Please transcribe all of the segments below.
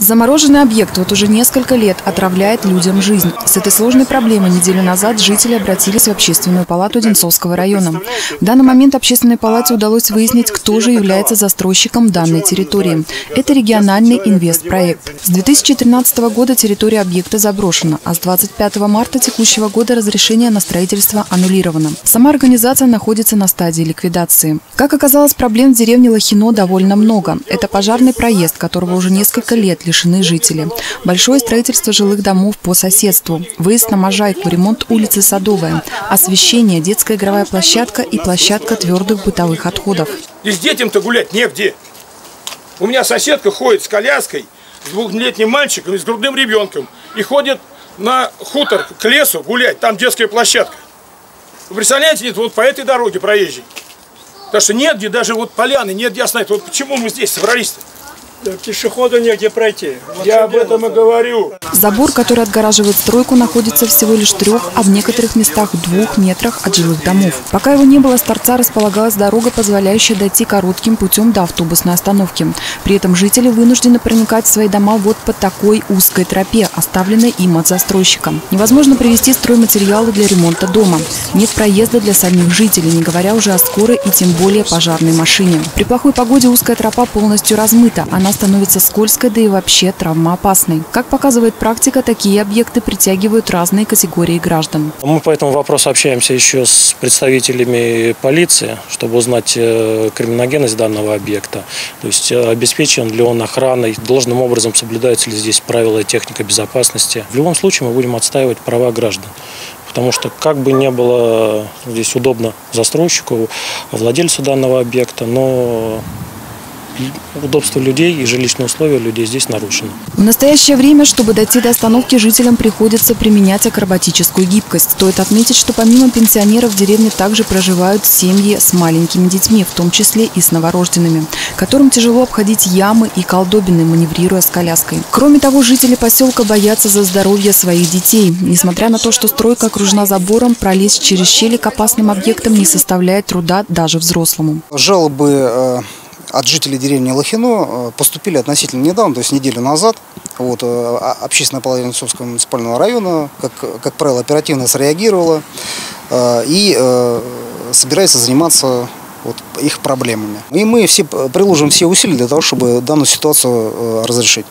Замороженный объект вот уже несколько лет отравляет людям жизнь. С этой сложной проблемой неделю назад жители обратились в общественную палату Одинцовского района. В данный момент общественной палате удалось выяснить, кто же является застройщиком данной территории. Это региональный инвестпроект. С 2013 года территория объекта заброшена, а с 25 марта текущего года разрешение на строительство аннулировано. Сама организация находится на стадии ликвидации. Как оказалось, проблем в деревне Лохино довольно много. Это пожарный проезд, которого уже несколько лет лишены жители. Большое строительство жилых домов по соседству. Выезд на Можайку, ремонт улицы Садовая, освещение, детская игровая площадка и площадка твердых бытовых отходов. И с детям-то гулять негде. У меня соседка ходит с коляской, с двухлетним мальчиком и с грудным ребенком. И ходит на хутор к лесу гулять, там детская площадка. Вы представляете, нет, вот по этой дороге проезжей. Потому что нет где даже вот поляны, нет где остановить. Вот почему мы здесь собрались-то? Пешеходу негде пройти. Вот Я об этом и говорю. Забор, который отгораживает стройку, находится всего лишь трех, а в некоторых местах в двух метрах от жилых домов. Пока его не было, с торца располагалась дорога, позволяющая дойти коротким путем до автобусной остановки. При этом жители вынуждены проникать в свои дома вот по такой узкой тропе, оставленной им от застройщика. Невозможно привезти стройматериалы для ремонта дома. Нет проезда для самих жителей, не говоря уже о скорой и тем более пожарной машине. При плохой погоде узкая тропа полностью размыта. Она она становится скользкой, да и вообще травмоопасной. Как показывает практика, такие объекты притягивают разные категории граждан. Мы по этому вопросу общаемся еще с представителями полиции, чтобы узнать э, криминогенность данного объекта. То есть э, обеспечен ли он охраной, должным образом соблюдаются ли здесь правила и техника безопасности. В любом случае мы будем отстаивать права граждан. Потому что как бы не было здесь удобно застройщику, владельцу данного объекта, но удобство людей и жилищные условия людей здесь нарушены. В настоящее время, чтобы дойти до остановки, жителям приходится применять акробатическую гибкость. Стоит отметить, что помимо пенсионеров в деревне также проживают семьи с маленькими детьми, в том числе и с новорожденными, которым тяжело обходить ямы и колдобины, маневрируя с коляской. Кроме того, жители поселка боятся за здоровье своих детей. Несмотря на то, что стройка окружена забором, пролезть через щели к опасным объектам не составляет труда даже взрослому. Жалобы э, от жителей деревни Лохино э, поступили относительно недавно, то есть неделю назад. Вот, э, общественная палата Ленцовского муниципального района, как, как правило, оперативно среагировала э, и собирается заниматься вот, их проблемами. И мы все приложим все усилия для того, чтобы данную ситуацию разрешить,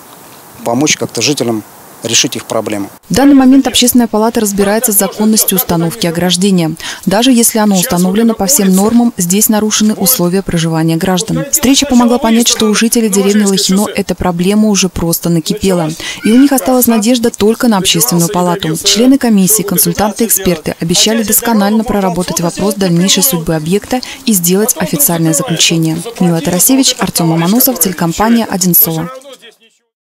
помочь как-то жителям решить их проблему. В данный момент общественная палата разбирается с законностью установки ограждения. Даже если оно установлено по всем нормам, здесь нарушены условия проживания граждан. Встреча помогла понять, что у жителей деревни Лохино эта проблема уже просто накипела. И у них осталась надежда только на общественную палату. Члены комиссии, консультанты, эксперты обещали досконально проработать вопрос дальнейшей судьбы объекта и сделать официальное заключение. Мила Тарасевич, Артем Аманусов, телекомпания «Одинцова».